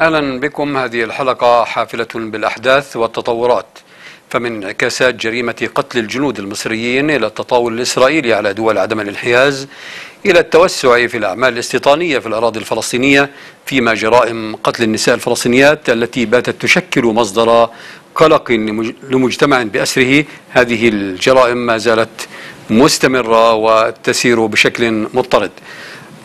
أهلا بكم. هذه الحلقة حافلة بالأحداث والتطورات. فمن انعكاسات جريمة قتل الجنود المصريين إلى التطاول الإسرائيلي على دول عدم الانحياز إلى التوسع في الأعمال الاستيطانية في الأراضي الفلسطينية فيما جرائم قتل النساء الفلسطينيات التي باتت تشكل مصدر قلق لمجتمع بأسره. هذه الجرائم ما زالت مستمرة وتسير بشكل مضطرد.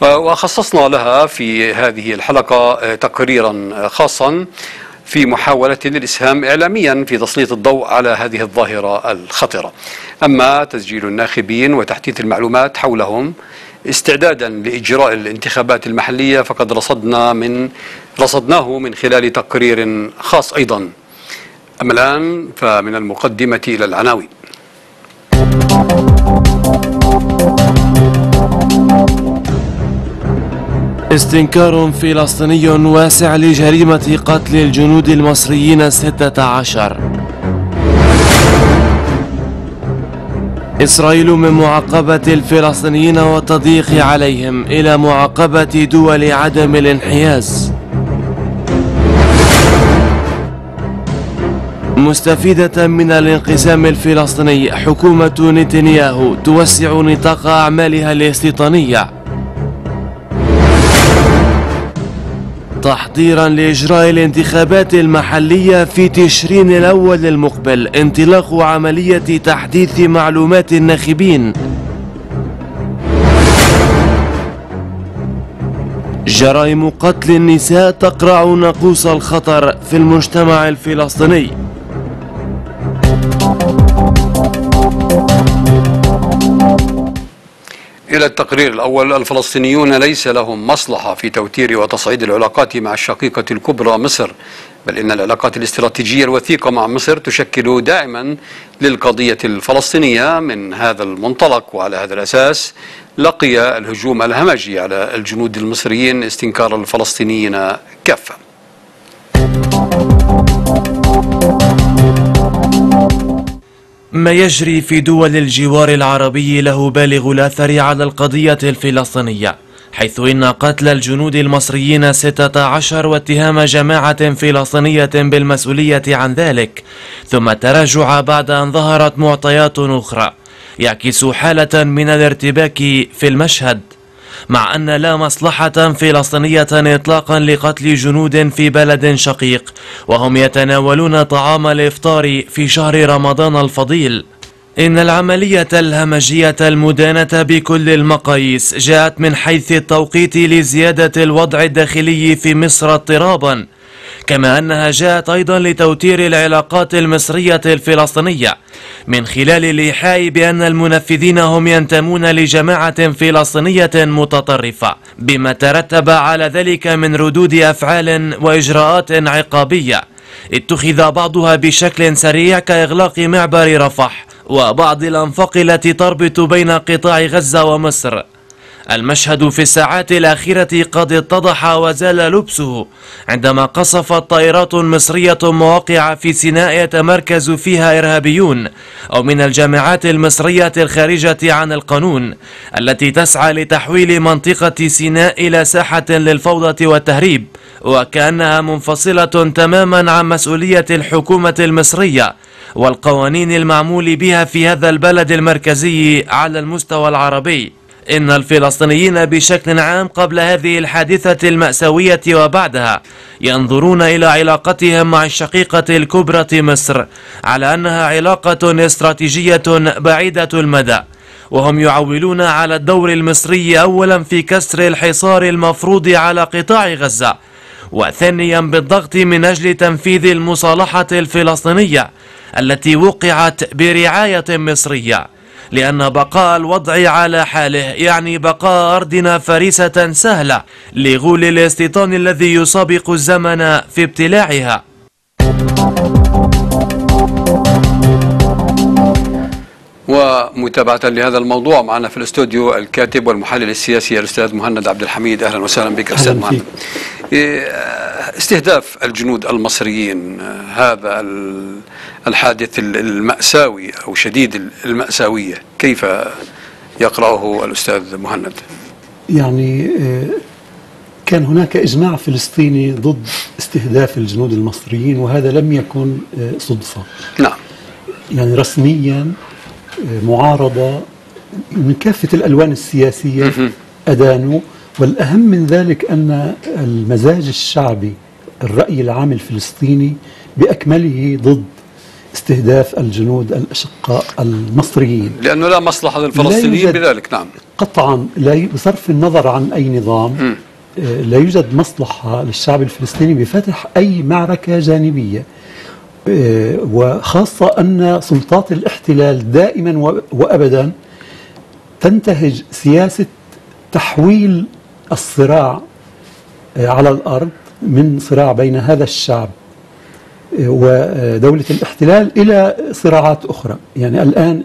وخصصنا لها في هذه الحلقة تقريرا خاصا في محاولة للإسهام إعلاميا في تسليط الضوء على هذه الظاهرة الخطرة. أما تسجيل الناخبين وتحديث المعلومات حولهم استعدادا لإجراء الانتخابات المحلية فقد رصدنا من رصدناه من خلال تقرير خاص أيضا. أما الآن فمن المقدمة إلى العناوين. استنكار فلسطيني واسع لجريمة قتل الجنود المصريين الستة عشر. إسرائيل من معاقبة الفلسطينيين والتضييق عليهم إلى معاقبة دول عدم الانحياز. مستفيدة من الانقسام الفلسطيني حكومة نتنياهو توسع نطاق أعمالها الاستيطانية تحضيرا لإجراء الانتخابات المحلية في تشرين الأول المقبل انطلاق عملية تحديث معلومات الناخبين. جرائم قتل النساء تقرع ناقوس الخطر في المجتمع الفلسطيني. إلى التقرير الأول الفلسطينيون ليس لهم مصلحة في توتير وتصعيد العلاقات مع الشقيقة الكبرى مصر بل إن العلاقات الاستراتيجية الوثيقة مع مصر تشكل داعما للقضية الفلسطينية. من هذا المنطلق وعلى هذا الأساس لقي الهجوم الهمجي على الجنود المصريين استنكار الفلسطينيين كافة. ما يجري في دول الجوار العربي له بالغ الأثر على القضية الفلسطينية حيث إن قتل الجنود المصريين ستة عشر واتهام جماعة فلسطينية بالمسؤولية عن ذلك ثم تراجع بعد أن ظهرت معطيات أخرى يعكس حالة من الارتباك في المشهد. مع أن لا مصلحة فلسطينية إطلاقا لقتل جنود في بلد شقيق وهم يتناولون طعام الإفطار في شهر رمضان الفضيل. إن العملية الهمجية المدانة بكل المقاييس جاءت من حيث التوقيت لزيادة الوضع الداخلي في مصر اضطرابا. كما أنها جاءت أيضا لتوتير العلاقات المصرية الفلسطينية من خلال الإيحاء بأن المنفذين هم ينتمون لجماعة فلسطينية متطرفة بما ترتب على ذلك من ردود أفعال وإجراءات عقابية. اتخذ بعضها بشكل سريع كإغلاق معبر رفح وبعض الأنفاق التي تربط بين قطاع غزة ومصر. المشهد في الساعات الأخيرة قد اتضح وزال لبسه عندما قصفت طائرات مصرية مواقع في سيناء يتمركز فيها إرهابيون أو من الجامعات المصرية الخارجة عن القانون التي تسعى لتحويل منطقة سيناء إلى ساحة للفوضى والتهريب وكأنها منفصلة تماما عن مسؤولية الحكومة المصرية والقوانين المعمول بها في هذا البلد المركزي على المستوى العربي. إن الفلسطينيين بشكل عام قبل هذه الحادثة المأساوية وبعدها ينظرون إلى علاقتهم مع الشقيقة الكبرى مصر على أنها علاقة استراتيجية بعيدة المدى وهم يعولون على الدور المصري أولا في كسر الحصار المفروض على قطاع غزة وثانيا بالضغط من أجل تنفيذ المصالحة الفلسطينية التي وقعت برعاية مصرية. لأن بقاء الوضع على حاله يعني بقاء أرضنا فريسة سهلة لغول الإستيطان الذي يسابق الزمن في ابتلاعها. ومتابعة لهذا الموضوع معنا في الاستوديو الكاتب والمحلل السياسي الأستاذ مهند عبد الحميد. أهلا وسهلا بك أستاذ مهند. استهداف الجنود المصريين هذا الحادث المأساوي أو شديد المأساوية. كيف يقرأه الأستاذ مهند؟ يعني كان هناك إجماع فلسطيني ضد استهداف الجنود المصريين وهذا لم يكن صدفة. نعم. يعني رسميا معارضة من كافة الألوان السياسية أدانوا والأهم من ذلك أن المزاج الشعبي الرأي العام الفلسطيني بأكمله ضد استهداف الجنود الأشقاء المصريين. لأنه لا مصلحة للفلسطينيين بذلك نعم. قطعا لا بصرف النظر عن أي نظام م. آه، لا يوجد مصلحة للشعب الفلسطيني بفتح أي معركة جانبية. آه، وخاصة أن سلطات الاحتلال دائما وأبدا تنتهج سياسة تحويل الصراع آه، على الأرض من صراع بين هذا الشعب آه، ودولة الاحتلال إلى صراعات أخرى. يعني الآن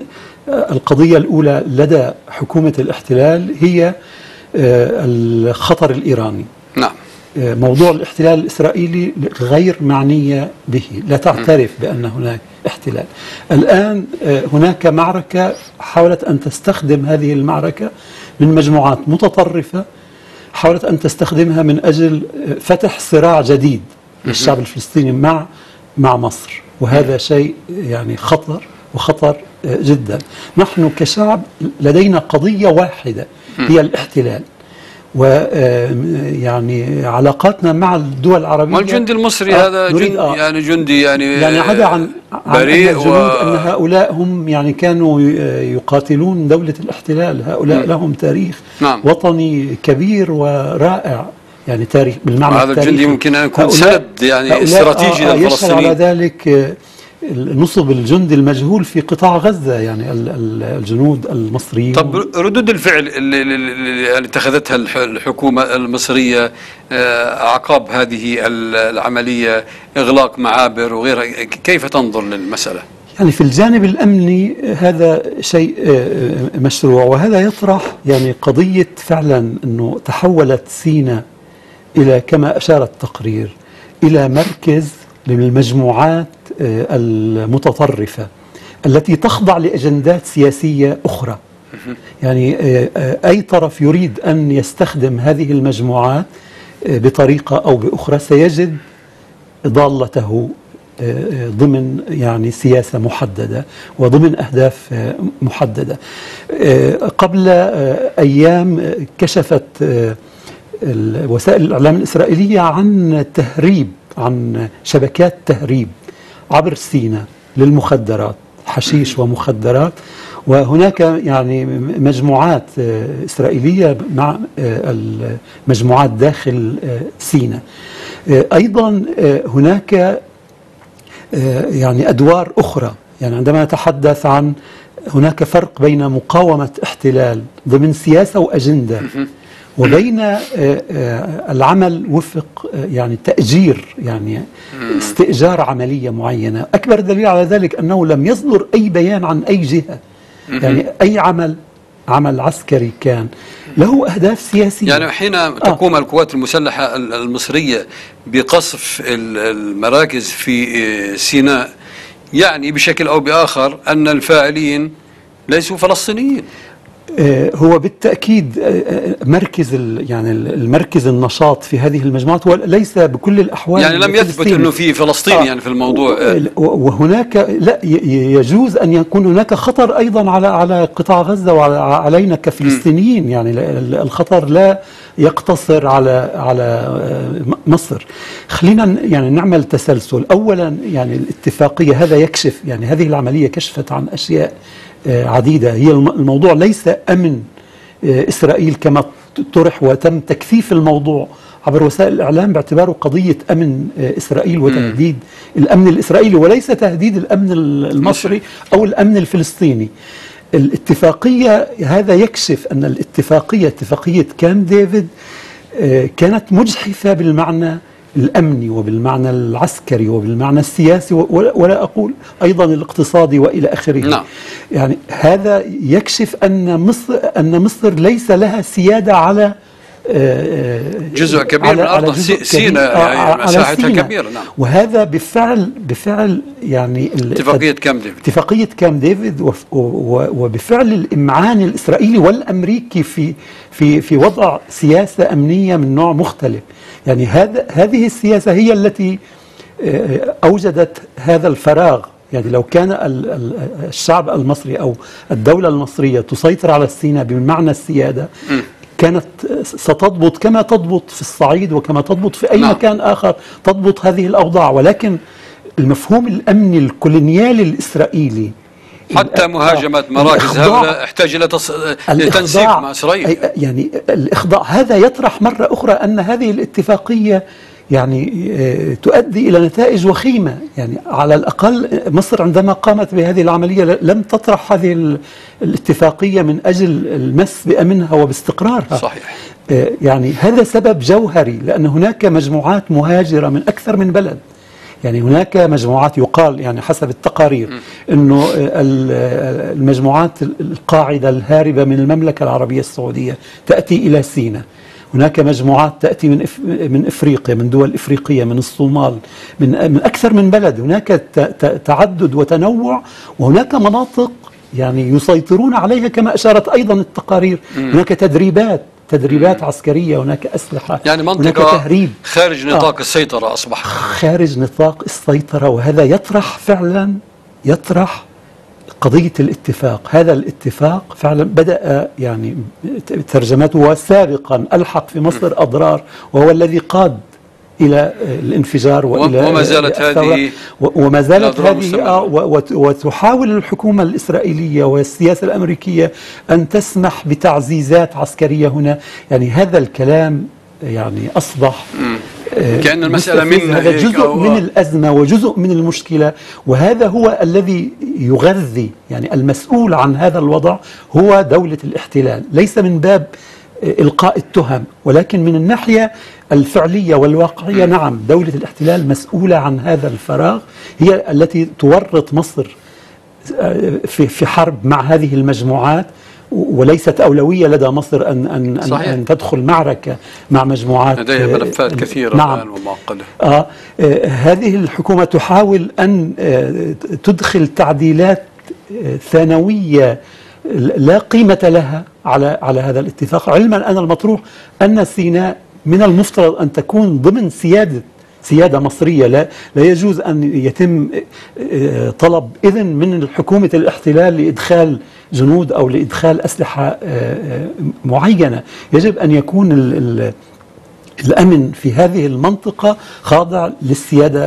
آه، القضية الأولى لدى حكومة الاحتلال هي الخطر الإيراني. نعم. موضوع الاحتلال الإسرائيلي غير معنية به لا تعترف بأن هناك احتلال. الآن هناك معركة حاولت أن تستخدم هذه المعركة من مجموعات متطرفة حاولت أن تستخدمها من أجل فتح صراع جديد للشعب الفلسطيني مع مع مصر. وهذا شيء يعني خطر وخطر جدا. نحن كشعب لدينا قضية واحدة هي الاحتلال. ويعني علاقاتنا مع الدول العربية. والجندي المصري آه هذا جند آه يعني جندي يعني يعني عدا عن, عن أن و... أن هؤلاء هم يعني كانوا يقاتلون دولة الاحتلال. هؤلاء م. لهم تاريخ نعم. وطني كبير ورائع. يعني تاريخ بالمعنى هذا الجندي يمكن أن يكون سند يعني استراتيجي آه للفلسطينيين. على ذلك نصب الجندي المجهول في قطاع غزة يعني الجنود المصريين طب ردود الفعل اللي اتخذتها الحكومة المصرية آه، عقاب هذه العملية إغلاق معابر وغيرها كيف تنظر للمسألة؟ يعني في الجانب الأمني هذا شيء آه، مشروع وهذا يطرح يعني قضية فعلا أنه تحولت سينا إلى كما أشار التقرير إلى مركز للمجموعات آه، المتطرفة التي تخضع لأجندات سياسية أخرى. يعني آه، آه، أي طرف يريد أن يستخدم هذه المجموعات بطريقة أو بأخرى سيجد ضالته ضمن يعني سياسة محددة وضمن أهداف محددة. قبل أيام كشفت وسائل الإعلام الإسرائيلية عن تهريب عن شبكات تهريب. عبر سيناء للمخدرات حشيش ومخدرات. وهناك يعني مجموعات آه، إسرائيلية مع آه، المجموعات داخل آه، سيناء أيضا هناك يعني أدوار أخرى. يعني عندما نتحدث عن هناك فرق بين مقاومة احتلال ضمن سياسة وأجندة. وبين آه، آه، العمل وفق آه، يعني تأجير يعني استئجار عملية معينة. أكبر دليل على ذلك أنه لم يصدر أي بيان عن أي جهة. يعني أي عمل عمل عسكري كان. له أهداف سياسية. يعني حين تقوم آه. القوات المسلحة المصرية بقصف المراكز في سيناء يعني بشكل أو بآخر أن الفاعلين ليسوا فلسطينيين. هو بالتأكيد آه، آه، مركز يعني المركز النشاط في هذه المجموعات وليس بكل الأحوال يعني لم يثبت إنه في فلسطين آه. يعني في الموضوع وهناك لا يجوز أن يكون هناك خطر أيضا على على قطاع غزة وعلينا كفلسطينيين. يعني الخطر لا يقتصر على على مصر. خلينا يعني نعمل تسلسل. اولا يعني الاتفاقية هذا يكشف يعني هذه العملية كشفت عن أشياء آه، عديدة. هي الموضوع ليس أمن آه، إسرائيل كما طرح وتم تكثيف الموضوع عبر وسائل الإعلام باعتباره قضية أمن آه، إسرائيل وتهديد الأمن الإسرائيلي وليس تهديد الأمن المصري أو الأمن الفلسطيني. الاتفاقية هذا يكشف أن الاتفاقية اتفاقية كام ديفيد كانت مجحفة بالمعنى الأمني وبالمعنى العسكري وبالمعنى السياسي ولا أقول أيضا الاقتصادي وإلى آخره. نعم. يعني هذا يكشف أن مصر أن مصر ليس لها سيادة على جزء كبير من أرض سيناء يعني مساحتها كبيرة. نعم. وهذا بفعل بفعل يعني اتفاقية كام ديفيد. اتفاقية كام ديفيد وبفعل الإمعان الإسرائيلي والأمريكي في في في وضع سياسة أمنية من نوع مختلف. يعني هذا هذه السياسة هي التي أوجدت هذا الفراغ. يعني لو كان الشعب المصري أو الدولة المصرية تسيطر على سيناء بمعنى السيادة كانت ستضبط كما تضبط في الصعيد وكما تضبط في أي نعم. مكان آخر تضبط هذه الأوضاع. ولكن المفهوم الأمني الكولونيالي الإسرائيلي حتى مهاجمة مراكز هؤلاء احتاج إلى تص... تنسيق مع إسرائيل. يعني الإخضاع هذا يطرح مرة أخرى أن هذه الاتفاقية يعني آه، تؤدي إلى نتائج وخيمة. يعني على الأقل مصر عندما قامت بهذه العملية لم تطرح هذه الاتفاقية من أجل المس بأمنها وباستقرارها. صحيح. آه، يعني هذا سبب جوهري لأن هناك مجموعات مهاجرة من أكثر من بلد. يعني هناك مجموعات يقال يعني حسب التقارير إنه المجموعات القاعدة الهاربة من المملكة العربية السعودية تأتي إلى سيناء هناك مجموعات تأتي من من إفريقيا من دول إفريقية من الصومال من, من أكثر من بلد. هناك تعدد وتنوع وهناك مناطق يعني يسيطرون عليها كما أشارت أيضا التقارير. هناك تدريبات تدريبات عسكرية هناك أسلحة يعني منطقة هناك تهريب. خارج نطاق آه السيطرة أصبح. خارج نطاق السيطرة وهذا يطرح فعلا يطرح قضية الاتفاق. هذا الاتفاق فعلا بدأ يعني ترجمته سابقا ألحق في مصر أضرار وهو الذي قاد إلى الانفجار وإلى وما زالت هذه وما زالت هذه آه وتحاول الحكومة الإسرائيلية والسياسة الأمريكية أن تسمح بتعزيزات عسكرية هنا. يعني هذا الكلام يعني أصبح آه، كأن المسألة من هذا جزء من الأزمة وجزء من المشكلة. وهذا هو الذي يغذي يعني المسؤول عن هذا الوضع هو دولة الاحتلال. ليس من باب آه، إلقاء التهم ولكن من الناحية الفعلية والواقعية. نعم دولة الاحتلال مسؤولة عن هذا الفراغ هي التي تورط مصر آه، في حرب مع هذه المجموعات وليست أولوية لدى مصر أن, أن, صحيح. أن تدخل معركة مع مجموعات لديها ملفات كثيرة نعم. الآن ومعقدة. آه, آه هذه الحكومة تحاول أن آه تدخل تعديلات آه ثانوية لا قيمة لها على على هذا الاتفاق. علما أن المطروح أن سيناء من المفترض أن تكون ضمن سيادة سيادة مصرية. لا, لا يجوز أن يتم آه، طلب إذن من حكومة الاحتلال لإدخال جنود أو لإدخال أسلحة آه، آه، معينة. يجب أن يكون الأمن في هذه المنطقة خاضع للسيادة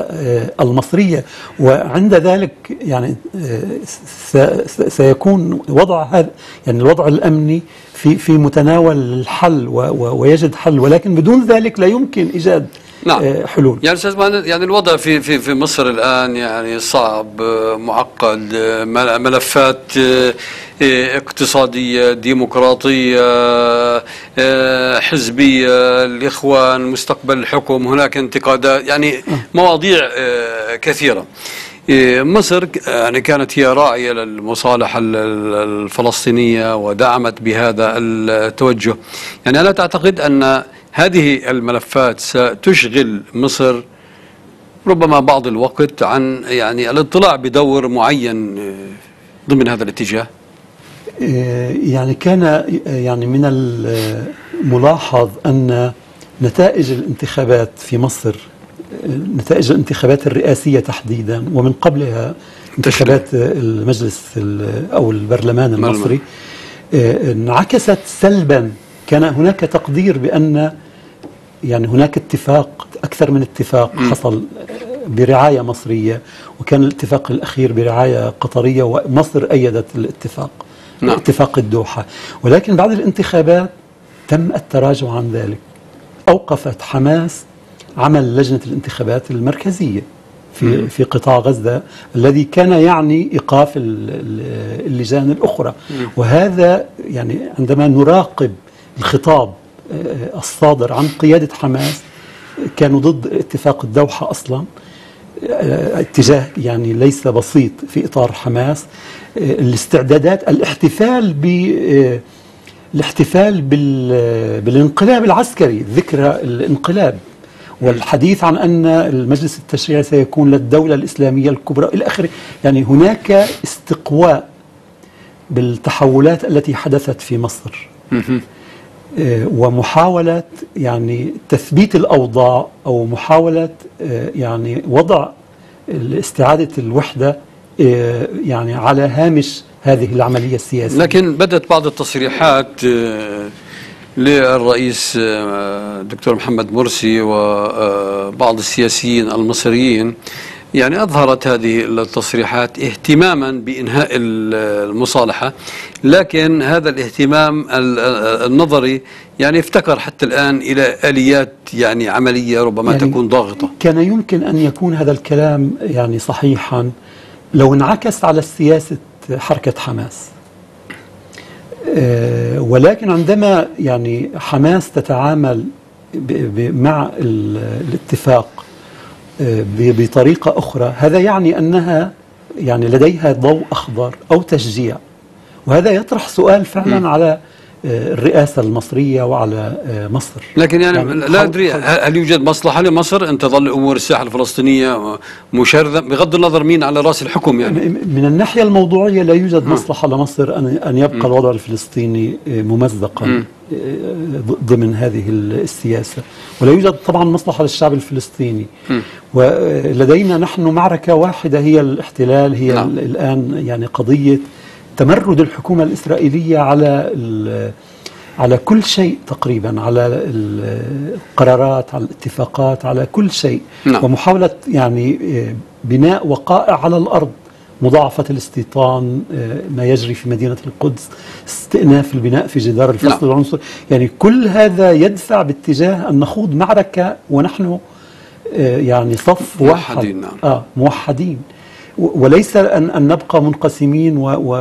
المصرية. وعند ذلك يعني سيكون وضع هذا يعني الوضع الأمني في في متناول الحل ويجد حل. ولكن بدون ذلك لا يمكن إيجاد نعم. آه، حلول. يعني أستاذ يعني الوضع في في في مصر الآن يعني صعب آه، معقد آه، ملفات اقتصادية ديمقراطية حزبية الإخوان مستقبل الحكم هناك انتقادات يعني مواضيع كثيرة. مصر يعني كانت هي راعية للمصالحة الفلسطينية ودعمت بهذا التوجه. يعني ألا تعتقد أن هذه الملفات ستشغل مصر ربما بعض الوقت عن يعني الاطلاع بدور معين آه، ضمن هذا الاتجاه؟ آه، يعني كان يعني من الملاحظ أن نتائج الانتخابات في مصر نتائج الانتخابات الرئاسية تحديدا ومن قبلها انتخابات المجلس أو البرلمان المصري آه، انعكست سلبا. كان هناك تقدير بأن يعني هناك اتفاق أكثر من اتفاق حصل برعاية مصرية وكان الاتفاق الأخير برعاية قطرية ومصر أيدت الاتفاق نعم. اتفاق الدوحة ولكن بعد الانتخابات تم التراجع عن ذلك أوقفت حماس عمل لجنة الانتخابات المركزية في مم. في قطاع غزة الذي كان يعني إيقاف اللجان الأخرى مم. وهذا يعني عندما نراقب الخطاب الصادر عن قيادة حماس كانوا ضد اتفاق الدوحة أصلا آه، اتجاه يعني ليس بسيط في إطار حماس. آه، الاستعدادات الاحتفال ب الاحتفال بال- بالانقلاب العسكري ذكرى الانقلاب والحديث عن أن المجلس التشريعي سيكون للدولة الإسلامية الكبرى إلى آخره. يعني هناك استقواء بالتحولات التي حدثت في مصر. آه، ومحاولة يعني تثبيت الأوضاع أو محاولة آه، يعني وضع استعادة الوحدة آه، يعني على هامش هذه العملية السياسية. لكن بدأت بعض التصريحات آه، للرئيس آه، دكتور محمد مرسي وبعض السياسيين المصريين يعني أظهرت هذه التصريحات اهتماما بإنهاء ال- المصالحة لكن هذا الاهتمام ال- النظري يعني افتقر حتى الآن إلى آليات يعني عملية ربما يعني تكون ضاغطة. كان يمكن أن يكون هذا الكلام يعني صحيحا لو انعكس على سياسة حركة حماس. آه، ولكن عندما يعني حماس تتعامل مع ال- الاتفاق بطريقة أخرى هذا يعني أنها يعني لديها ضوء أخضر أو تشجيع. وهذا يطرح سؤال فعلا على الرئاسة المصرية وعلى آه، مصر. لكن يعني, يعني لا حول- هل يوجد مصلحة لمصر؟ ان تظل أمور الساحه الفلسطينية مشرذه بغض النظر مين على رأس الحكم يعني. من الناحية الموضوعية لا يوجد مصلحة لمصر أن أن يبقى الوضع الفلسطيني آه، ممزقا. آه، ضمن هذه ال- السياسة. ولا يوجد طبعا مصلحة للشعب الفلسطيني. ولدينا نحن معركة واحدة هي الاحتلال هي نعم. ال- الآن يعني قضية تمرد الحكومة الإسرائيلية على ال- على كل شيء تقريبا على ال- القرارات على الاتفاقات على كل شيء نعم. ومحاولة يعني آه، بناء وقائع على الأرض مضاعفة الاستيطان آه، ما يجري في مدينة القدس استئناف البناء في جدار الفصل نعم. والعنصر يعني كل هذا يدفع باتجاه أن نخوض معركة ونحن آه، يعني صف واحد موحدين، نعم. آه موحدين وليس أن, أن نبقى منقسمين و و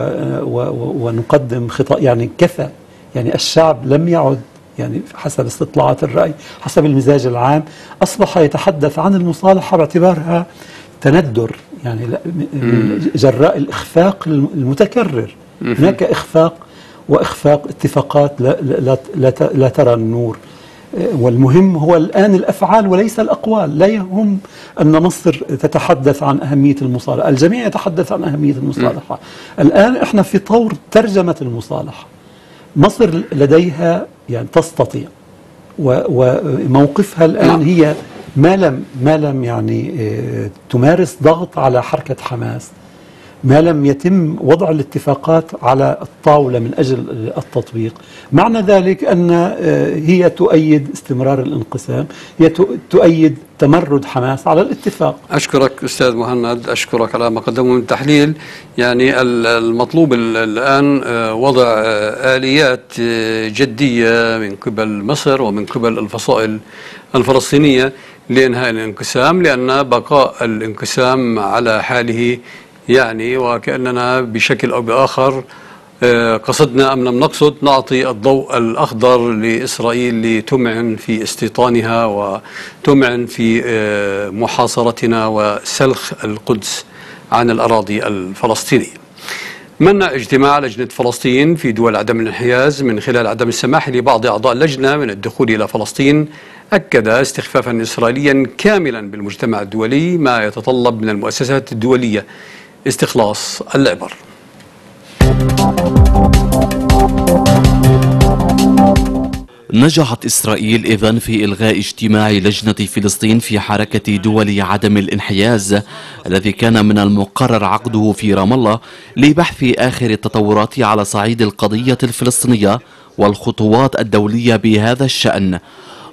و ونقدم خطأ. يعني كفى. يعني الشعب لم يعد يعني حسب استطلاعات الرأي حسب المزاج العام أصبح يتحدث عن المصالحة باعتبارها تندر. يعني جراء الإخفاق المتكرر. هناك إخفاق وإخفاق اتفاقات لا, لا, لا, لا ترى النور. والمهم هو الآن الأفعال وليس الأقوال. لا يهم أن مصر تتحدث عن أهمية المصالحة. الجميع يتحدث عن أهمية المصالحة. الآن إحنا في طور ترجمة المصالحة. مصر لديها يعني تستطيع وموقفها الآن نعم. هي ما لم ما لم يعني آه، تمارس ضغط على حركة حماس. ما لم يتم وضع الاتفاقات على الطاولة من أجل التطبيق. معنى ذلك أن آه، هي تؤيد استمرار الانقسام هي تؤ- تؤيد تمرد حماس على الاتفاق. أشكرك أستاذ مهند أشكرك على ما قدمه من تحليل. يعني ال- المطلوب ال- الآن آه، وضع آه، آليات جدية من قبل مصر ومن قبل الفصائل الفلسطينية لإنهاء الانقسام لأن بقاء الانقسام على حاله يعني وكأننا بشكل أو بآخر آه، قصدنا أم لم نقصد نعطي الضوء الأخضر لإسرائيل لتمعن في استيطانها وتمعن في آه، محاصرتنا وسلخ القدس عن الأراضي الفلسطينية. من اجتماع لجنة فلسطين في دول عدم الانحياز من خلال عدم السماح لبعض أعضاء اللجنة من الدخول إلى فلسطين أكد استخفافا إسرائيليا كاملا بالمجتمع الدولي ما يتطلب من المؤسسات الدولية استخلاص العبر. نجحت إسرائيل إذن في إلغاء اجتماع لجنة فلسطين في حركة دول عدم الانحياز الذي كان من المقرر عقده في رام الله لبحث آخر التطورات على صعيد القضية الفلسطينية والخطوات الدولية بهذا الشأن.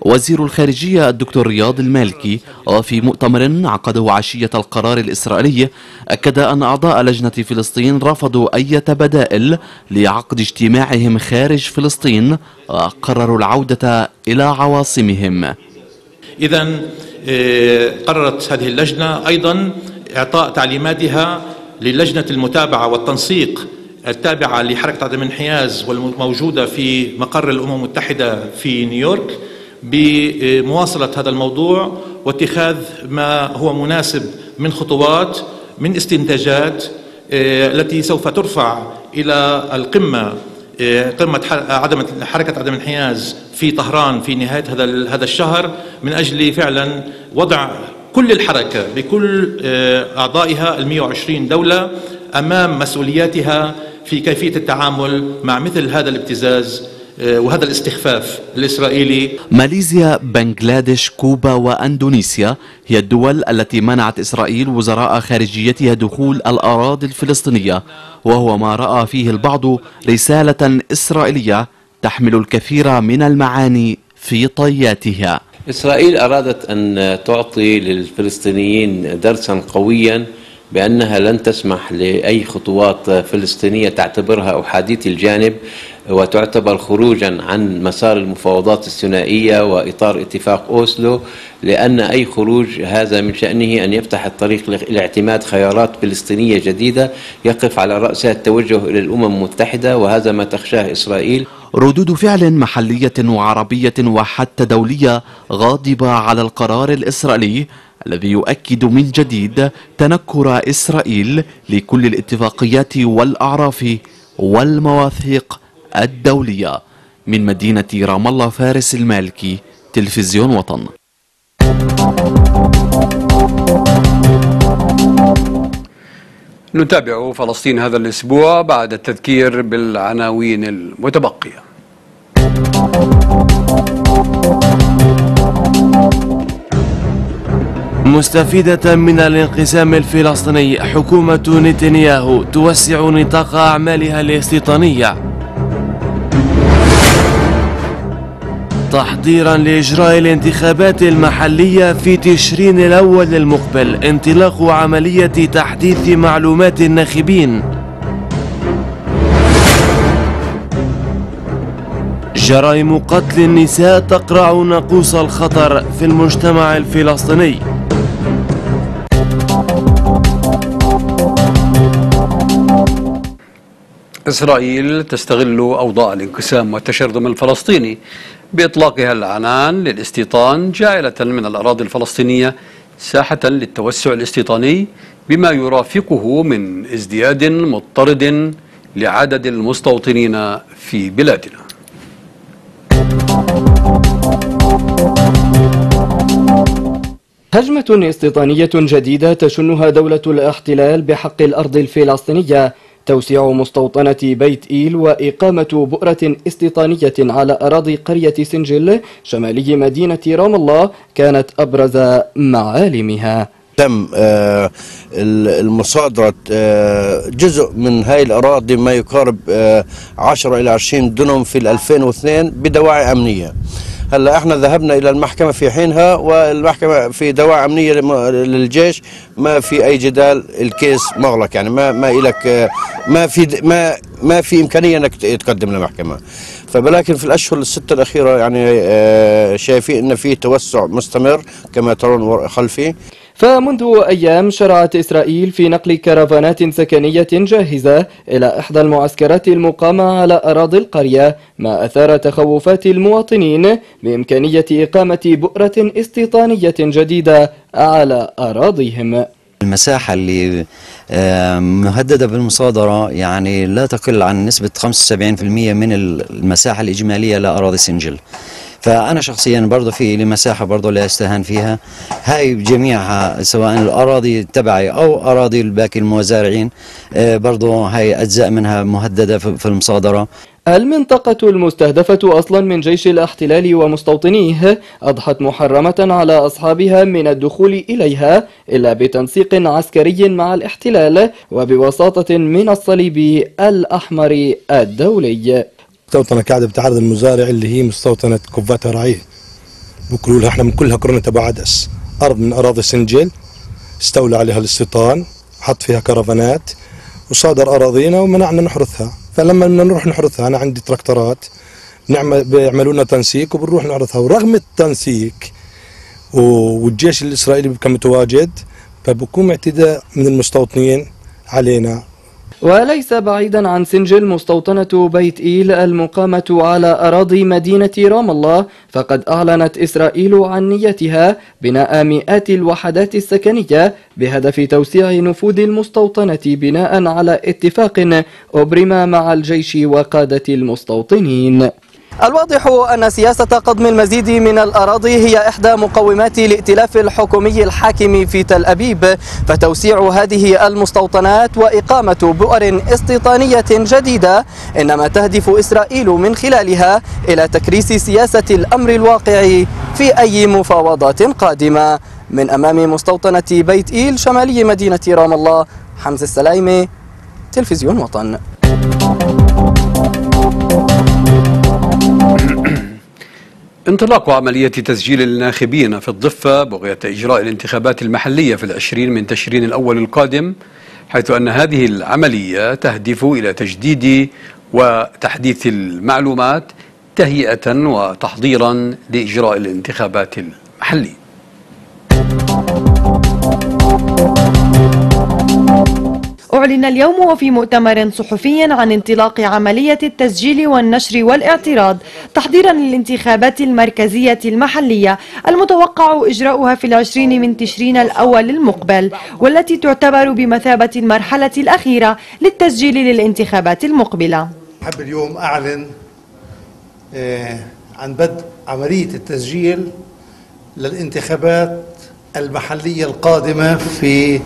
وزير الخارجية الدكتور رياض المالكي وفي مؤتمر عقده عشية القرار الإسرائيلي أكد أن أعضاء لجنة فلسطين رفضوا أي بدائل لعقد اجتماعهم خارج فلسطين وقرروا العودة إلى عواصمهم. إذا قررت هذه اللجنة أيضا إعطاء تعليماتها للجنة المتابعة والتنسيق التابعة لحركة عدم الانحياز والموجودة في مقر الأمم المتحدة في نيويورك. بمواصلة هذا الموضوع واتخاذ ما هو مناسب من خطوات من استنتاجات التي سوف ترفع إلى القمة قمة عدم حركة عدم الانحياز في طهران في نهاية هذا هذا الشهر من أجل فعلا وضع كل الحركة بكل أعضائها ال 120 دولة أمام مسؤولياتها في كيفية التعامل مع مثل هذا الابتزاز آه، وهذا الاستخفاف الإسرائيلي. ماليزيا بنغلاديش كوبا وأندونيسيا هي الدول التي منعت إسرائيل وزراء خارجيتها دخول الأراضي الفلسطينية وهو ما رأى فيه البعض رسالة إسرائيلية تحمل الكثير من المعاني في طياتها. إسرائيل أرادت أن تعطي للفلسطينيين درسا قويا بأنها لن تسمح لأي خطوات فلسطينية تعتبرها أحادية الجانب. وتعتبر خروجا عن مسار المفاوضات الثنائية وإطار اتفاق أوسلو لأن أي خروج هذا من شأنه أن يفتح الطريق لاعتماد خيارات فلسطينية جديدة يقف على رأسها التوجه إلى الأمم المتحدة وهذا ما تخشاه إسرائيل. ردود فعل محلية وعربية وحتى دولية غاضبة على القرار الإسرائيلي الذي يؤكد من جديد تنكر إسرائيل لكل الاتفاقيات والأعراف والمواثيق. الدولية من مدينة رام الله فارس المالكي تلفزيون وطن. نتابع فلسطين هذا الأسبوع بعد التذكير بالعناوين المتبقية. مستفيدة من الانقسام الفلسطيني حكومة نتنياهو توسع نطاق أعمالها الاستيطانية. تحضيرا لإجراء الانتخابات المحلية في تشرين الأول المقبل انطلاق عملية تحديث معلومات الناخبين. جرائم قتل النساء تقرع ناقوس الخطر في المجتمع الفلسطيني. إسرائيل تستغل أوضاع الانقسام والتشرذم الفلسطيني بإطلاقها العنان للاستيطان جاعلة من الأراضي الفلسطينية ساحة للتوسع الاستيطاني بما يرافقه من ازدياد مضطرد لعدد المستوطنين في بلادنا. هجمة استيطانية جديدة تشنها دولة الاحتلال بحق الأرض الفلسطينية توسيع مستوطنة بيت إيل وإقامة بؤرة استيطانية على أراضي قرية سنجل شمالي مدينة رام الله كانت أبرز معالمها. تم آه، المصادرة آه، جزء من هاي الأراضي ما يقارب 10 آه، إلى 20 دنم في 2002 بدواعي أمنية. هلا إحنا ذهبنا إلى المحكمة في حينها والمحكمة في دواعي أمنية للجيش. ما في أي جدال الكيس مغلق يعني. ما ما لك ما في ما ما في إمكانية إنك تقدم للمحكمة. فبلكن في الأشهر الستة الأخيرة يعني شايفين إن في توسع مستمر كما ترون خلفي. فمنذ أيام شرعت إسرائيل في نقل كرفانات سكنية جاهزة إلى إحدى المعسكرات المقامة على أراضي القرية ما أثار تخوفات المواطنين بإمكانية إقامة بؤرة استيطانية جديدة على أراضيهم. المساحة اللي مهددة بالمصادرة يعني لا تقل عن نسبة 75% من المساحة الإجمالية لأراضي سنجل. فأنا شخصيا برضه في لي مساحة برضه لا استهان فيها. هاي جميعها سواء الأراضي تبعي أو أراضي الباقي المزارعين آه، برضه هاي أجزاء منها مهددة في المصادرة. المنطقة المستهدفة أصلا من جيش الاحتلال ومستوطنيه أضحت محرمة على أصحابها من الدخول إليها إلا بتنسيق عسكري مع الاحتلال وبوساطة من الصليب الأحمر الدولي. مستوطنة قاعدة بتعرض المزارع اللي هي مستوطنة كفاتة راعية بيقولوا لها إحنا من كلها كورونا تبع عدس. أرض من أراضي سنجل استولى عليها الاستيطان. حط فيها كرفانات. وصادر أراضينا ومنعنا نحرثها. فلما بدنا نروح نحرثها أنا عندي تراكترات. نعمل بيعملوا لنا تنسيق وبنروح نحرثها ورغم التنسيق والجيش الإسرائيلي بيكون متواجد فبكون اعتداء من المستوطنين علينا. وليس بعيدا عن سنجل مستوطنة بيت إيل المقامة على أراضي مدينة رام الله فقد أعلنت إسرائيل عن نيتها بناء مئات الوحدات السكنية بهدف توسيع نفوذ المستوطنة بناء على اتفاق أبرم مع الجيش وقادة المستوطنين. الواضح أن سياسة قضم المزيد من الأراضي هي إحدى مقومات الائتلاف الحكومي الحاكم في تل أبيب فتوسيع هذه المستوطنات وإقامة بؤر استيطانية جديدة إنما تهدف إسرائيل من خلالها إلى تكريس سياسة الأمر الواقع في أي مفاوضات قادمة. من أمام مستوطنة بيت إيل شمالي مدينة رام الله حمزة السلايمي تلفزيون وطن. انطلاق عملية تسجيل الناخبين في الضفة بغية إجراء الانتخابات المحلية في العشرين من تشرين الأول القادم حيث أن هذه العملية تهدف إلى تجديد وتحديث المعلومات تهيئة وتحضيرا لإجراء الانتخابات المحلية. أعلن اليوم وفي مؤتمر صحفي عن انطلاق عملية التسجيل والنشر والاعتراض تحضيرا للانتخابات المركزية المحلية المتوقع إجراؤها في العشرين من تشرين الأول المقبل والتي تعتبر بمثابة المرحلة الأخيرة للتسجيل للانتخابات المقبلة. أحب اليوم أعلن آه، عن بدء عملية التسجيل للانتخابات المحلية القادمة في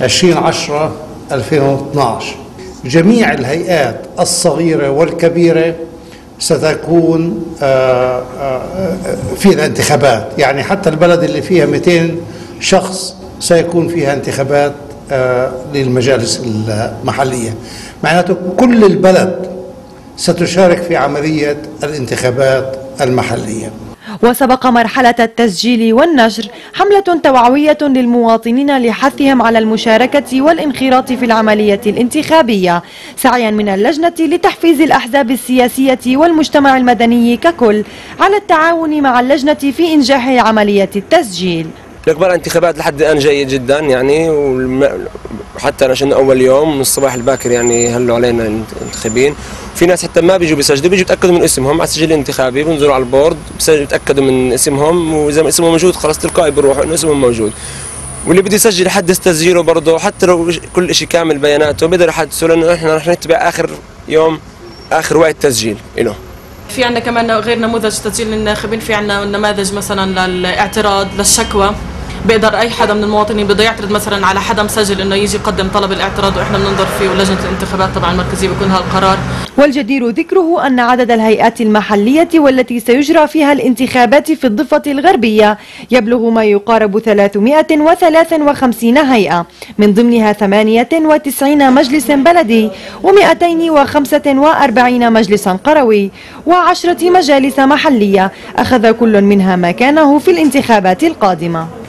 2010 2012 جميع الهيئات الصغيرة والكبيرة ستكون آه، آه، فيها انتخابات. يعني حتى البلد اللي فيها 200 شخص سيكون فيها انتخابات آه، للمجالس المحلية. معناته كل البلد ستشارك في عملية الانتخابات المحلية. وسبق مرحلة التسجيل والنشر حملة توعوية للمواطنين لحثهم على المشاركة والانخراط في العملية الانتخابية سعيا من اللجنة لتحفيز الأحزاب السياسية والمجتمع المدني ككل على التعاون مع اللجنة في إنجاح عملية التسجيل. على الانتخابات لحد الآن جيد جدا يعني وحتى عشان أول يوم من الصباح الباكر يعني هلوا علينا الانتخابين. في ناس حتى ما بيجوا بيسجلوا بيجوا يتأكدوا من اسمهم على السجل الانتخابي بينزلوا على البورد بيتاكدوا من اسمهم وإذا اسمهم موجود خلاص تلقائي بيروحوا إنه اسمهم موجود. واللي بده يسجل يحدث تسجيله برضه حتى لو كل شيء كامل بياناته بيقدر يحدثه لأنه إحنا رح نتبع آخر يوم آخر وقت تسجيل له في عندنا كمان غير نموذج تسجيل الناخبين في عندنا نماذج مثلا للإعتراض للشكوى. بيقدر أي حدا من المواطنين بده يعترض مثلا على حدا مسجل إنه يجي يقدم طلب الاعتراض وإحنا بننظر فيه ولجنة الانتخابات طبعا المركزيه بيكون هالقرار والجدير ذكره أن عدد الهيئات المحلية والتي سيجرى فيها الانتخابات في الضفة الغربية يبلغ ما يقارب 353 هيئة من ضمنها 98 مجلس بلدي و245 مجلسا قروي وعشرة مجالس محلية أخذ كل منها مكانه في الانتخابات القادمة.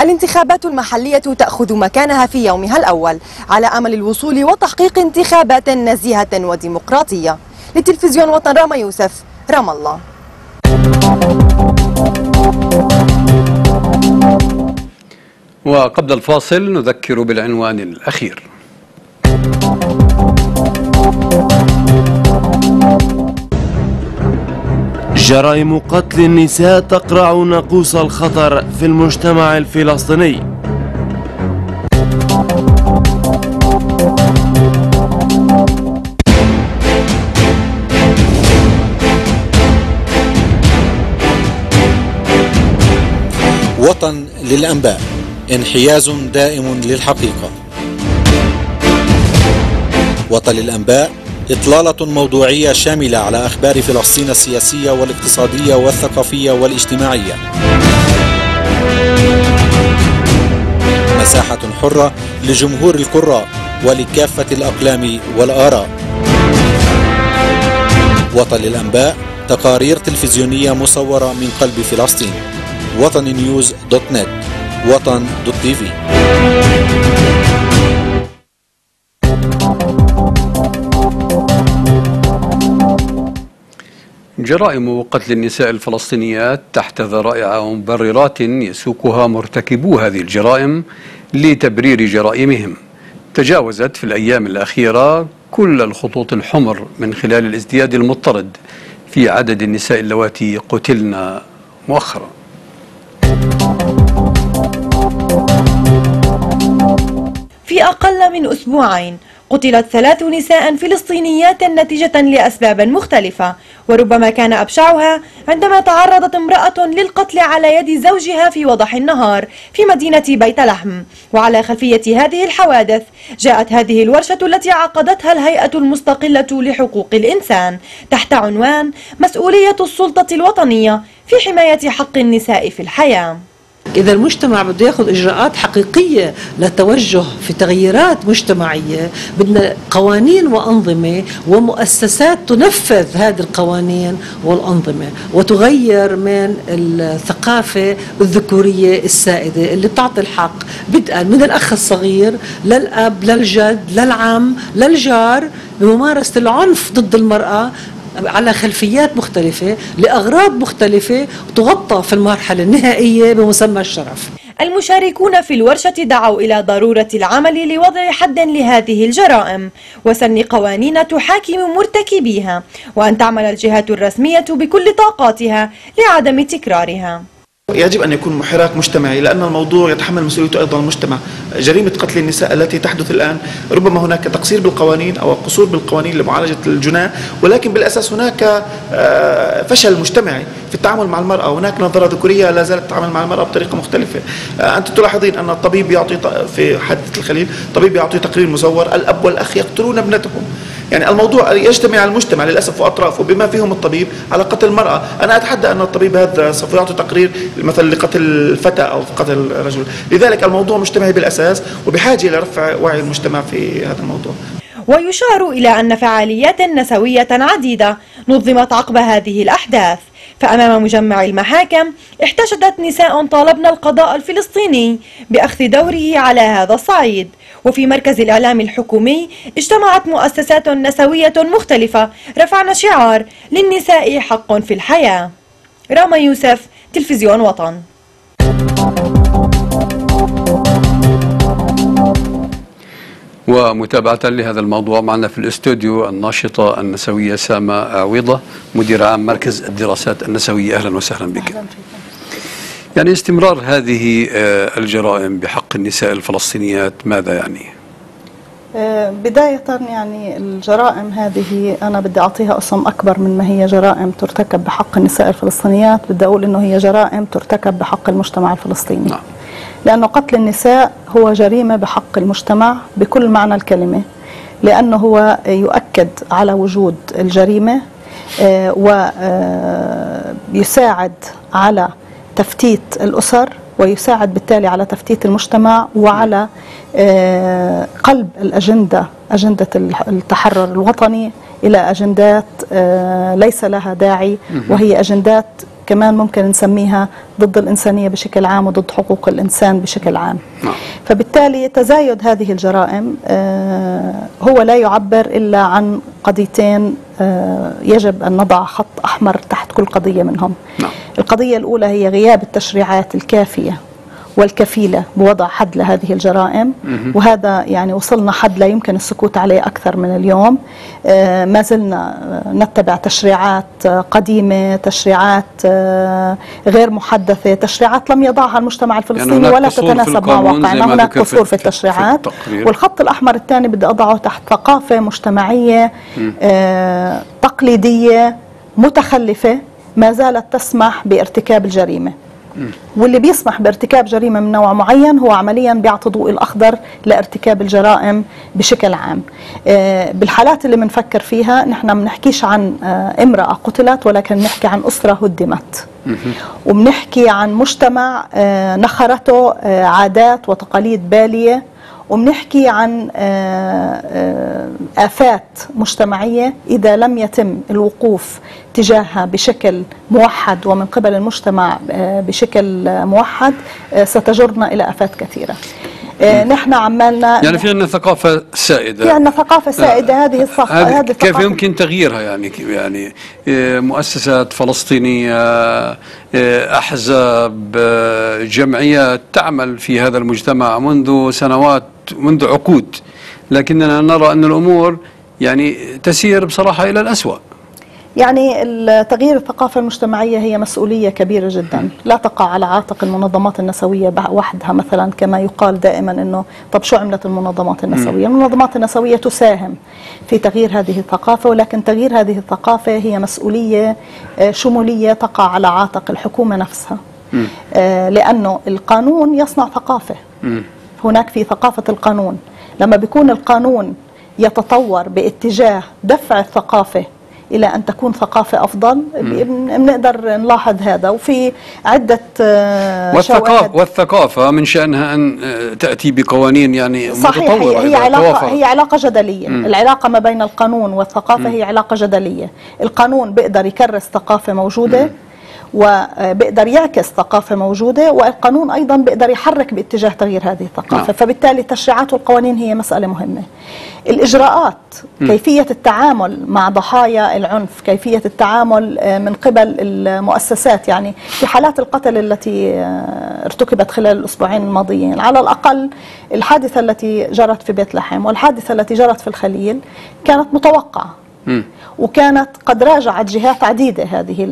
الانتخابات المحلية تأخذ مكانها في يومها الأول على أمل الوصول وتحقيق انتخابات نزيهة وديمقراطية. لتلفزيون وطن راما يوسف رام الله. وقبل الفاصل نذكر بالعنوان الأخير. جرائم قتل النساء تقرع ناقوس الخطر في المجتمع الفلسطيني. وطن للأنباء انحياز دائم للحقيقة. وطن للأنباء إطلالة موضوعية شاملة على أخبار فلسطين السياسية والاقتصادية والثقافية والاجتماعية. مساحة حرة لجمهور القراء ولكافة الأقلام والآراء. وطن للأنباء تقارير تلفزيونية مصورة من قلب فلسطين. وطن نيوز دوت نت وطن دوت تي في. جرائم قتل النساء الفلسطينيات تحت ذرائع ومبررات يسوقها مرتكبو هذه الجرائم لتبرير جرائمهم. تجاوزت في الأيام الأخيرة كل الخطوط الحمر من خلال الازدياد المضطرد في عدد النساء اللواتي قتلن مؤخرا. في أقل من أسبوعين قتلت ثلاث نساء فلسطينيات نتيجة لأسباب مختلفة وربما كان أبشعها عندما تعرضت امرأة للقتل على يد زوجها في وضح النهار في مدينة بيت لحم. وعلى خلفية هذه الحوادث جاءت هذه الورشة التي عقدتها الهيئة المستقلة لحقوق الإنسان. تحت عنوان مسؤولية السلطة الوطنية في حماية حق النساء في الحياة. إذا المجتمع بده ياخذ إجراءات حقيقية لتوجه في تغييرات مجتمعية بدنا قوانين وأنظمة ومؤسسات تنفذ هذه القوانين والأنظمة وتغير من الثقافة الذكورية السائدة اللي بتعطي الحق. بدءا من الأخ الصغير للأب للجد للعم للجار بممارسة العنف ضد المرأة. على خلفيات مختلفة لأغراض مختلفة تغطى في المرحلة النهائية بمسمى الشرف. المشاركون في الورشة دعوا إلى ضرورة العمل لوضع حد لهذه الجرائم وسن قوانين تحاكم مرتكبيها وأن تعمل الجهات الرسمية بكل طاقاتها لعدم تكرارها. يجب أن يكون محراك مجتمعي لأن الموضوع يتحمل مسؤوليته أيضا المجتمع. جريمة قتل النساء التي تحدث الآن ربما هناك تقصير بالقوانين أو قصور بالقوانين لمعالجة الجناة ولكن بالأساس هناك آه، فشل مجتمعي في التعامل مع المرأة. هناك نظرة ذكورية لا زالت تتعامل مع المرأة بطريقة مختلفة. آه، أنت تلاحظين أن الطبيب يعطي في حادثة الخليل طبيب يعطي تقرير مزور الأب والأخ يقتلون ابنتهم. يعني الموضوع يجتمع المجتمع للأسف وأطرافه بما فيهم الطبيب على قتل المرأة، أنا أتحدى أن الطبيب هذا سوف يعطي تقرير مثلا لقتل الفتى أو قتل الرجل، لذلك الموضوع مجتمعي بالأساس وبحاجة إلى رفع وعي المجتمع في هذا الموضوع. ويشار إلى أن فعاليات نسوية عديدة نظمت عقب هذه الأحداث. فأمام مجمع المحاكم احتشدت نساء طالبن القضاء الفلسطيني بأخذ دوره على هذا الصعيد. وفي مركز الإعلام الحكومي اجتمعت مؤسسات نسوية مختلفة. رفعن شعار للنساء حق في الحياة. راما يوسف تلفزيون وطن. ومتابعة لهذا الموضوع معنا في الاستوديو الناشطة النسوية سامة عويضة مدير عام مركز الدراسات النسوية. أهلا وسهلا بك. يعني استمرار هذه آه، الجرائم بحق النساء الفلسطينيات ماذا يعني؟ آه، بداية يعني الجرائم هذه أنا بدي أعطيها اسم أكبر من ما هي جرائم ترتكب بحق النساء الفلسطينيات بدي أقول إنه هي جرائم ترتكب بحق المجتمع الفلسطيني نعم. لأنه قتل النساء هو جريمة بحق المجتمع بكل معنى الكلمة لأنه هو يؤكد على وجود الجريمة آه، ويساعد على تفتيت الأسر ويساعد بالتالي على تفتيت المجتمع وعلى آه، قلب الأجندة أجندة التحرر الوطني إلى أجندات آه، ليس لها داعي وهي أجندات كمان ممكن نسميها ضد الإنسانية بشكل عام وضد حقوق الإنسان بشكل عام نعم. فبالتالي تزايد هذه الجرائم آه، هو لا يعبر إلا عن قضيتين يجب أن نضع خط أحمر تحت كل قضية منهم نعم. القضية الأولى هي غياب التشريعات الكافية والكفيلة بوضع حد لهذه الجرائم. وهذا يعني وصلنا حد لا يمكن السكوت عليه أكثر من اليوم. آه، ما زلنا نتبع تشريعات قديمة تشريعات آه، غير محدثة تشريعات لم يضعها المجتمع الفلسطيني يعني ولا تتناسب مع واقعنا. هناك قصور في التشريعات. في والخط الأحمر الثاني بدي أضعه تحت ثقافة مجتمعية آه، تقليدية متخلفة ما زالت تسمح بارتكاب الجريمة. واللي بيسمح بارتكاب جريمة من نوع معين هو عمليا بيعطي ضوء الأخضر لارتكاب الجرائم بشكل عام. آه، بالحالات اللي بنفكر فيها نحن بنحكيش عن آه، امرأة قتلت ولكن بنحكي عن أسرة هدمت. وبنحكي عن مجتمع آه، نخرته عادات وتقاليد بالية. وبنحكي عن آه، آه، آفات مجتمعية إذا لم يتم الوقوف تجاهها بشكل موحد ومن قبل المجتمع آه، بشكل موحد ستجرنا إلى آفات كثيرة. نحن عمالنا يعني في عندنا ثقافة سائدة. في عندنا ثقافة سائدة. هذه الثقافة هذه هذه كيف الثقافة. يمكن تغييرها يعني؟ يعني؟ آه، مؤسسات فلسطينية آه، أحزاب آه، جمعيات تعمل في هذا المجتمع منذ سنوات منذ عقود. لكننا نرى أن الأمور يعني تسير بصراحة إلى الأسوأ. يعني تغيير الثقافة المجتمعية هي مسؤولية كبيرة جدا. لا تقع على عاتق المنظمات النسوية وحدها مثلا كما يقال دائما أنه طب شو عملت المنظمات النسوية؟ المنظمات النسوية تساهم في تغيير هذه الثقافة ولكن تغيير هذه الثقافة هي مسؤولية آه، شمولية تقع على عاتق الحكومة نفسها. آه، لأنه القانون يصنع ثقافة. هناك في ثقافة القانون. لما بيكون القانون يتطور باتجاه دفع الثقافة إلى أن تكون ثقافة أفضل. بن- بنقدر نلاحظ هذا. وفي عدة آه، والثقافة, والثقافة من شأنها أن آه، تأتي بقوانين يعني صحيح هي, متطورة هي إذا علاقة. هي علاقة جدلية. مم. العلاقة ما بين القانون والثقافة مم. هي علاقة جدلية. القانون بيقدر يكرس ثقافة موجودة. وبيقدر يعكس ثقافة موجودة والقانون أيضا بيقدر يحرك باتجاه تغيير هذه الثقافة نعم. فبالتالي التشريعات والقوانين هي مسألة مهمة الإجراءات مم. كيفية التعامل مع ضحايا العنف كيفية التعامل آه، من قبل المؤسسات يعني في حالات القتل التي آه، ارتكبت خلال الأسبوعين الماضيين على الأقل الحادثة التي جرت في بيت لحم والحادثة التي جرت في الخليل كانت متوقعة وكانت قد راجعت جهات عديدة هذه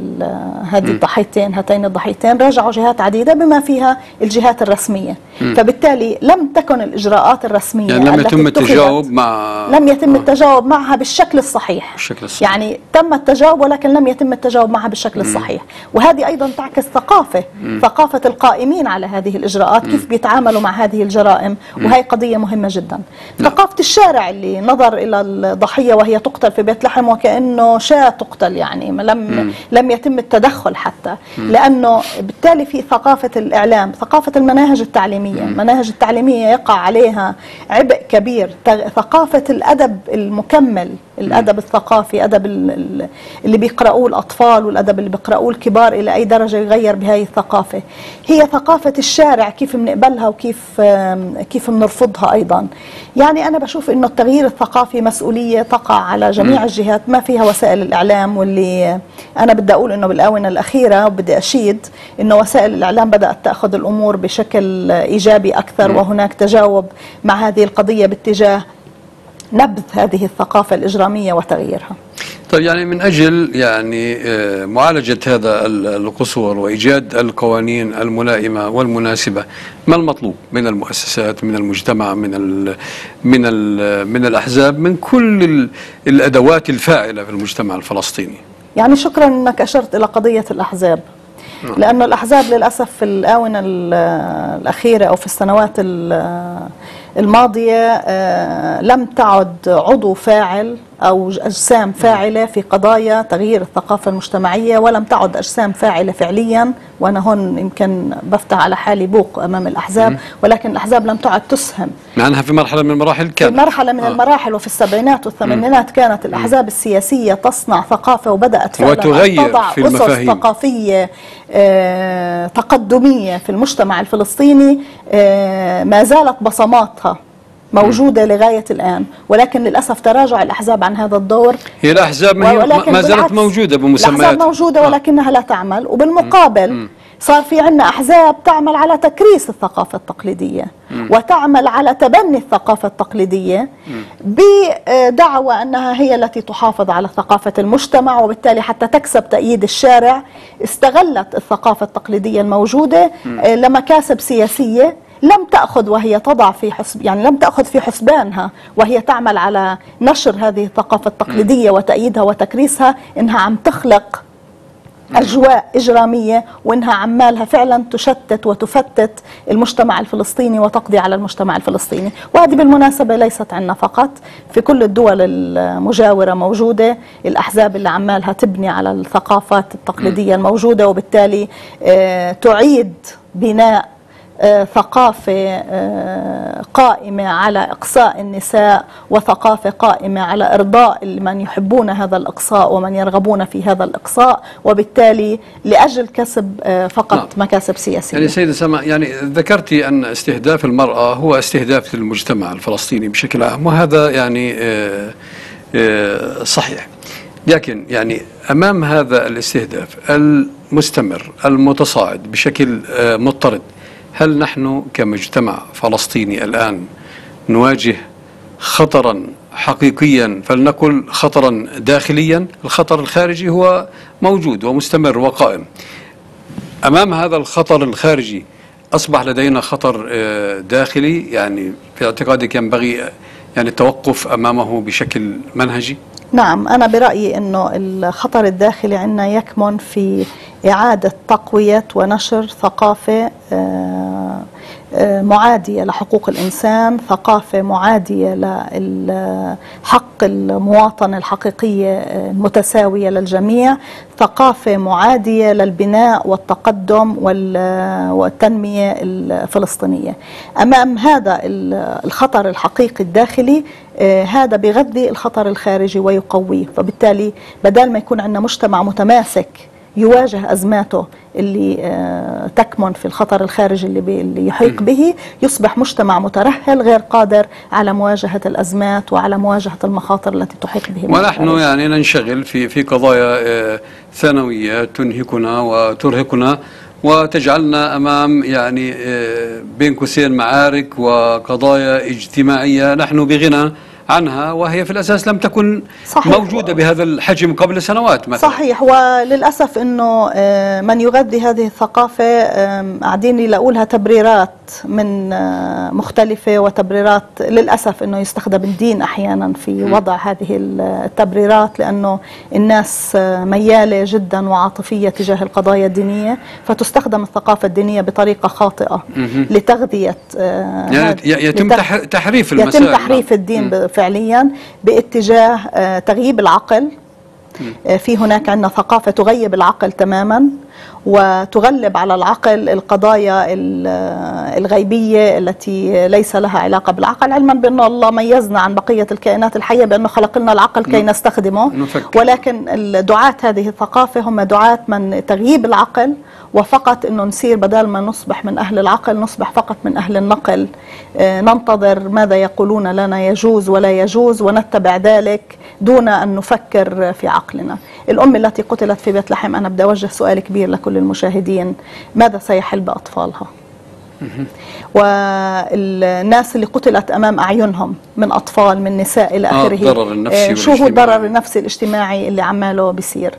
هذه الضحيتين هاتين الضحيتين راجعوا جهات عديدة بما فيها الجهات الرسمية مم. فبالتالي لم تكن الإجراءات الرسمية يعني لم يتم التجاوب مع لم يتم التجاوب معها بالشكل الصحيح الشكل الصحيح يعني تم التجاوب ولكن لم يتم التجاوب معها بالشكل مم. الصحيح وهذه أيضا تعكس ثقافة مم. ثقافة القائمين على هذه الإجراءات مم. كيف بيتعاملوا مع هذه الجرائم. وهي قضية مهمة جدا ثقافة الشارع اللي نظر إلى الضحية وهي تقتل في بيت لحم وكأنه شاة تقتل يعني لم مم. لم يتم التدخل حتى. مم. لأنه بالتالي في ثقافة الإعلام ثقافة المناهج التعليمية. المناهج التعليمية يقع عليها عبء كبير. ثقافة الأدب المكمل. الأدب الثقافي ال- اللي بيقرأوه الأطفال والأدب اللي بيقرأوه الكبار إلى أي درجة يغير بهاي الثقافة هي ثقافة الشارع كيف بنقبلها وكيف كيف بنرفضها أيضا يعني أنا بشوف إنه التغيير الثقافي مسؤولية تقع على جميع. الجهات ما فيها وسائل الإعلام واللي أنا بدي أقول إنه بالآونة الأخيرة وبدي أشيد إنه وسائل الإعلام بدأت تأخذ الأمور بشكل إيجابي أكثر مم. وهناك تجاوب مع هذه القضية باتجاه نبذ هذه الثقافة الإجرامية وتغييرها. طيب يعني من أجل يعني آه، معالجة هذا ال- القصور وإيجاد القوانين الملائمة والمناسبة ما المطلوب من المؤسسات من المجتمع من ال من ال من الأحزاب من كل ال- الأدوات الفاعلة في المجتمع الفلسطيني؟ يعني شكرا أنك أشرت إلى قضية الأحزاب. نعم. لأنه الأحزاب للأسف في الآونة ال- الأخيرة أو في السنوات ال- الماضية آه، لم تعد عضو فاعل. أو أجسام فاعلة في قضايا تغيير الثقافة المجتمعية ولم تعد أجسام فاعلة فعليا وأنا هون يمكن بفتح على حالي بوق أمام الأحزاب. ولكن الأحزاب لم تعد تسهم مع أنها في مرحلة من المراحل في كانت مرحلة من آه. المراحل وفي السبعينات والثمانينات كانت الأحزاب السياسية تصنع ثقافة وبدأت فعلا وتغير تضع في أسس المفاهيم. ثقافية آه، تقدمية في المجتمع الفلسطيني آه، ما زالت بصماتها موجودة لغاية الآن. ولكن للأسف تراجع الأحزاب عن هذا الدور. هي الأحزاب ما, هي ولكن ما زالت موجودة بمسميات الأحزاب موجودة ولكنها لا تعمل. وبالمقابل صار في عندنا أحزاب تعمل على تكريس الثقافة التقليدية مم. وتعمل على تبني الثقافة التقليدية بدعوى أنها هي التي تحافظ على ثقافة المجتمع وبالتالي حتى تكسب تأييد الشارع. استغلت الثقافة التقليدية الموجودة مم. آه، لمكاسب سياسية. لم تأخذ وهي تضع في حسب يعني لم تأخذ في حسبانها وهي تعمل على نشر هذه الثقافة التقليدية وتأييدها وتكريسها إنها عم تخلق أجواء إجرامية وإنها عمالها فعلا تشتت وتفتت المجتمع الفلسطيني وتقضي على المجتمع الفلسطيني. وهذه بالمناسبة ليست عندنا فقط في كل الدول المجاورة موجودة الأحزاب اللي عمالها تبني على الثقافات التقليدية الموجودة وبالتالي آه، تعيد بناء ثقافة آه، قائمة على إقصاء النساء وثقافة قائمة على إرضاء من يحبون هذا الإقصاء ومن يرغبون في هذا الإقصاء. وبالتالي لأجل كسب آه، فقط نعم. مكاسب سياسية. يعني سيدة سما يعني ذكرت أن استهداف المرأة هو استهداف المجتمع الفلسطيني بشكل عام وهذا يعني آه، آه، صحيح. لكن يعني أمام هذا الاستهداف المستمر المتصاعد بشكل آه، مضطرد هل نحن كمجتمع فلسطيني الآن نواجه خطرا حقيقيا؟ فلنقل خطرا داخليا؟ الخطر الخارجي هو موجود ومستمر وقائم. أمام هذا الخطر الخارجي أصبح لدينا خطر آه، داخلي يعني في اعتقادك ينبغي يعني التوقف أمامه بشكل منهجي؟ نعم أنا برأيي أنه الخطر الداخلي عندنا يكمن في إعادة تقوية ونشر ثقافة آه، معادية لحقوق الإنسان ثقافة معادية لحق المواطن الحقيقية المتساوية للجميع ثقافة معادية للبناء والتقدم وال- والتنمية الفلسطينية. أمام هذا ال- الخطر الحقيقي الداخلي آه، هذا بيغذي الخطر الخارجي ويقويه. فبالتالي بدل ما يكون عندنا مجتمع متماسك يواجه أزماته اللي آه، تكمن في الخطر الخارجي اللي, اللي يحيق به يصبح مجتمع مترهل غير قادر على مواجهة الأزمات وعلى مواجهة المخاطر التي تحيق به. ونحن. يعني ننشغل في في قضايا آه، ثانوية تنهكنا وترهقنا وتجعلنا أمام يعني آه، بين قوسين معارك وقضايا اجتماعية. نحن بغنى عنها وهي في الأساس لم تكن صحيح. موجودة بهذا الحجم قبل سنوات مثلا صحيح وللأسف أنه آه، من يغذي هذه الثقافة قاعدين يلاقوا لها تبريرات من آه، مختلفة وتبريرات للأسف أنه يستخدم الدين أحيانا في وضع هذه التبريرات لأنه الناس آه، ميالة جدا وعاطفية تجاه القضايا الدينية فتستخدم الثقافة الدينية بطريقة خاطئة. لتغذية آه، يعني يتم تحريف المسائل يتم تحريف الدين فعليا باتجاه آه، تغييب العقل. في هناك عندنا ثقافة تغيب العقل تماما وتغلب على العقل القضايا ال- الغيبية التي ليس لها علاقة بالعقل علما بأن الله ميزنا عن بقية الكائنات الحية بأنه خلق لنا العقل كي نستخدمه. نفكر. ولكن دعاة هذه الثقافة هم دعاة من تغييب العقل وفقط إنه نصير بدل ما نصبح من أهل العقل نصبح فقط من أهل النقل. آه، ننتظر ماذا يقولون لنا يجوز ولا يجوز ونتبع ذلك. دون أن نفكر في عقلنا. الأم التي قتلت في بيت لحم أنا بدي أوجه سؤال كبير لكل المشاهدين ماذا سيحل بأطفالها؟ والناس اللي قتلت أمام أعينهم من أطفال من نساء إلى آه، آخره. الضرر النفسي آه، شو هو. الضرر النفسي الاجتماعي اللي عماله بيصير؟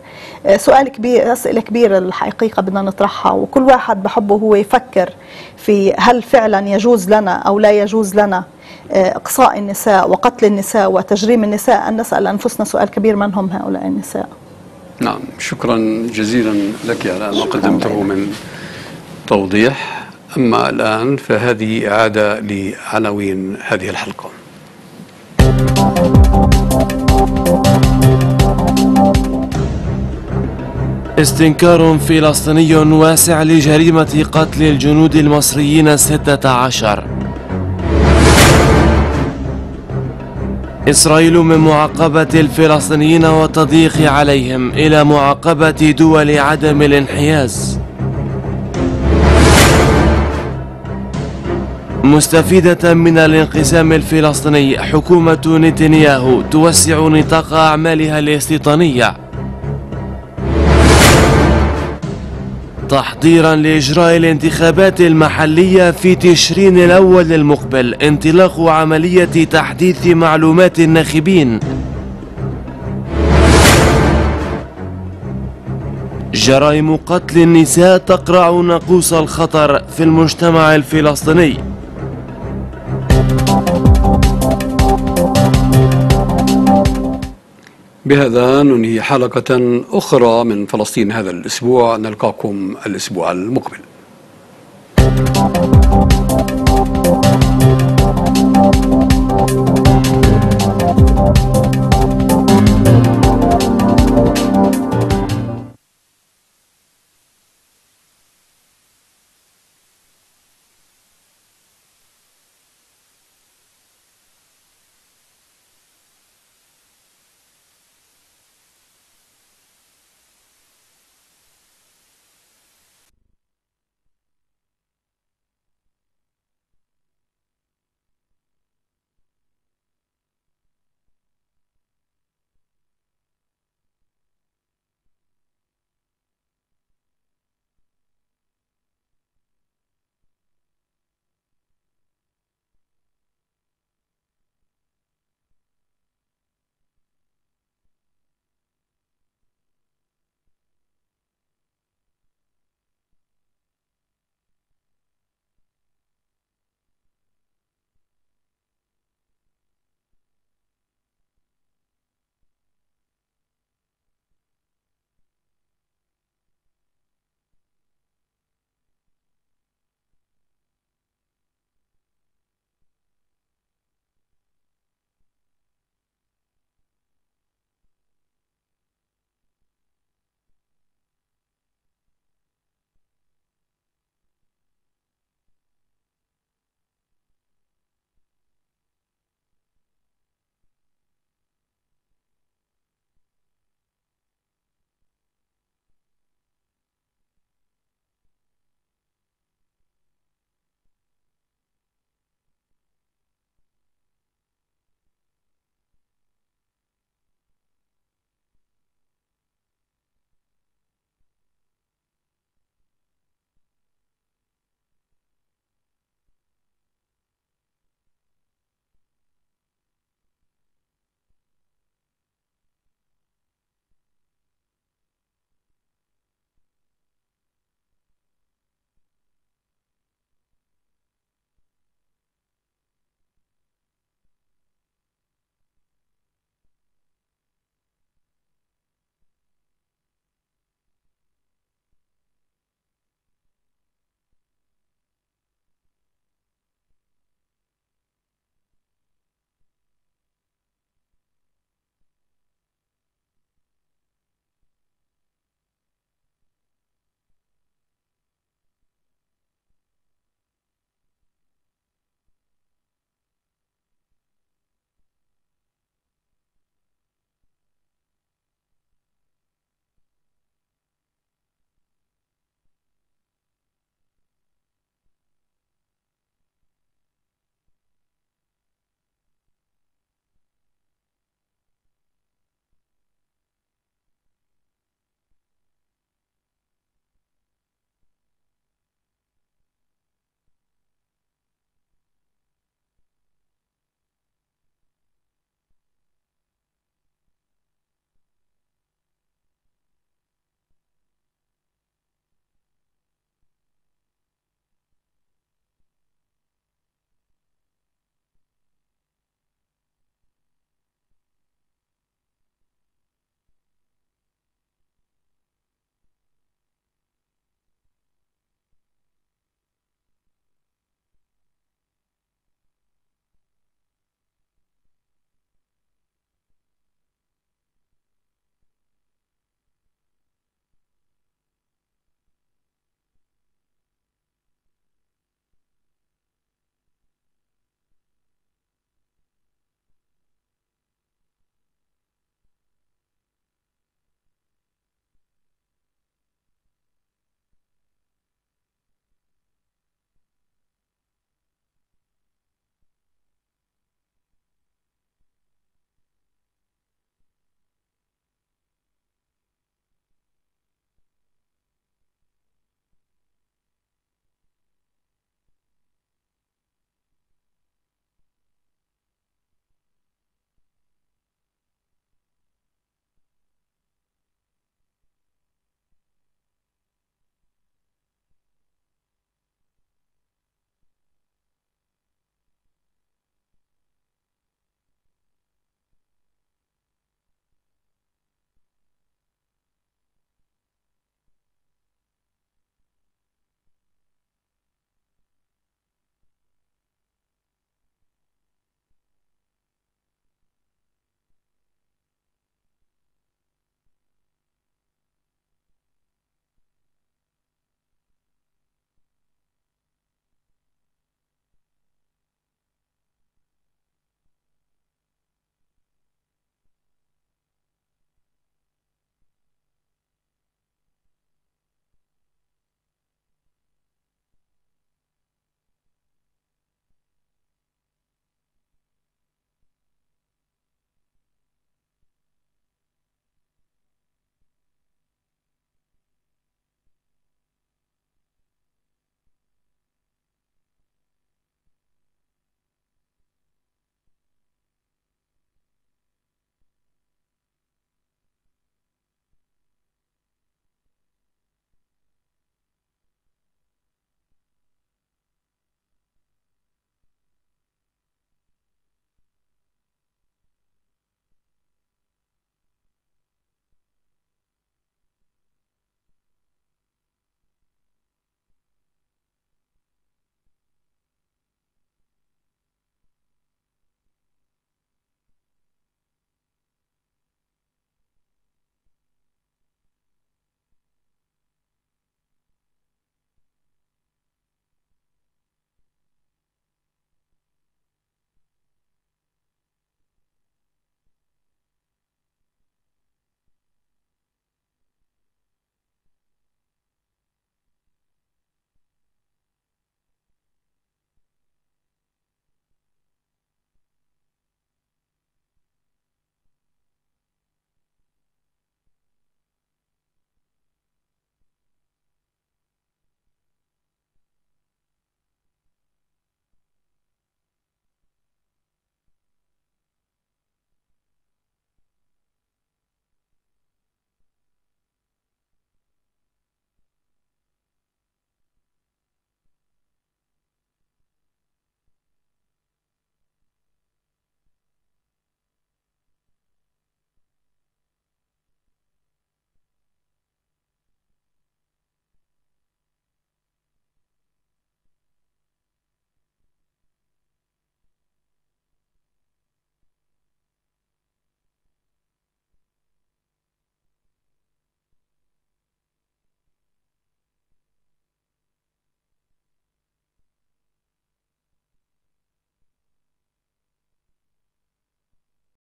آه، سؤال كبير أسئلة كبيرة الحقيقة بدنا نطرحها وكل واحد بحبه هو يفكر في هل فعلا يجوز لنا أو لا يجوز لنا آه، إقصاء النساء وقتل النساء وتجريم النساء. أن نسأل أنفسنا سؤال كبير من هم هؤلاء النساء؟ نعم شكرا جزيلا لك على ما قدمته من توضيح. أما الآن فهذه إعادة لعناوين هذه الحلقة. استنكار فلسطيني واسع لجريمة قتل الجنود المصريين 16 إسرائيل من معاقبة الفلسطينيين والتضييق عليهم إلى معاقبة دول عدم الانحياز. مستفيدة من الانقسام الفلسطيني حكومة نتنياهو توسع نطاق أعمالها الاستيطانية تحضيرا لإجراء الانتخابات المحلية في تشرين الأول المقبل انطلاق عملية تحديث معلومات الناخبين. جرائم قتل النساء تقرع ناقوس الخطر في المجتمع الفلسطيني. بهذا ننهي حلقة أخرى من فلسطين هذا الأسبوع. نلقاكم الأسبوع المقبل.